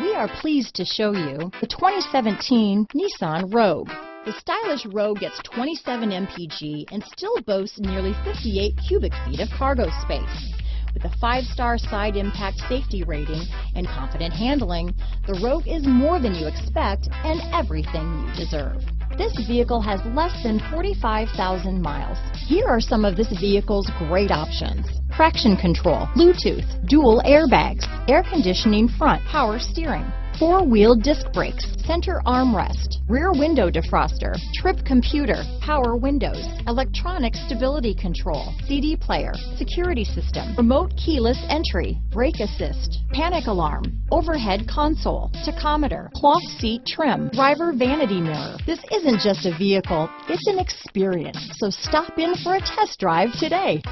We are pleased to show you the 2017 Nissan Rogue. The stylish Rogue gets 27 mpg and still boasts nearly 58 cubic feet of cargo space. With a five-star side impact safety rating and confident handling, the Rogue is more than you expect and everything you deserve. This vehicle has less than 45,000 miles. Here are some of this vehicle's great options. Traction control, Bluetooth, dual airbags, air conditioning front, power steering, four-wheel disc brakes, center armrest, rear window defroster, trip computer, power windows, electronic stability control, CD player, security system, remote keyless entry, brake assist, panic alarm, overhead console, tachometer, cloth seat trim, driver vanity mirror. This isn't just a vehicle, it's an experience. So stop in for a test drive today.